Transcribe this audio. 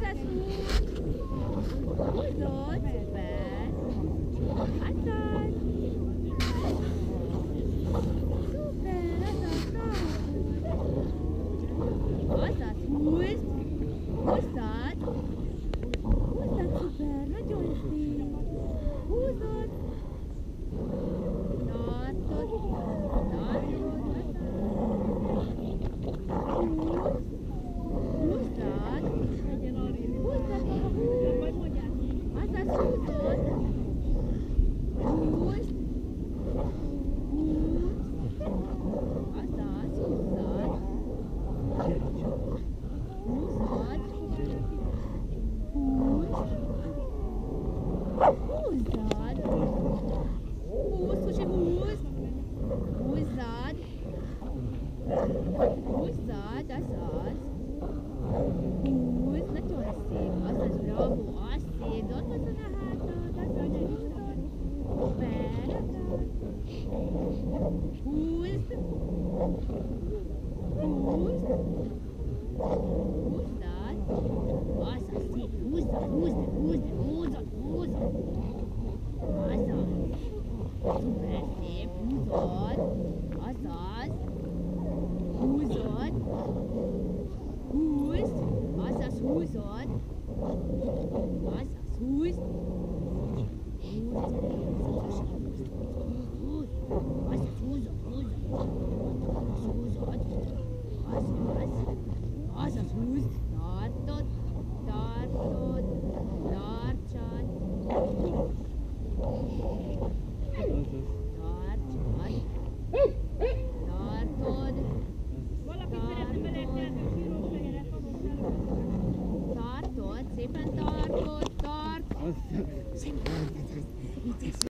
在说。Azaz. Azaz. Azaz. Susan. Was? Sus? Was? Susan? Susan? Was? Was? Was? Was? Sus? Sempre torto, torto.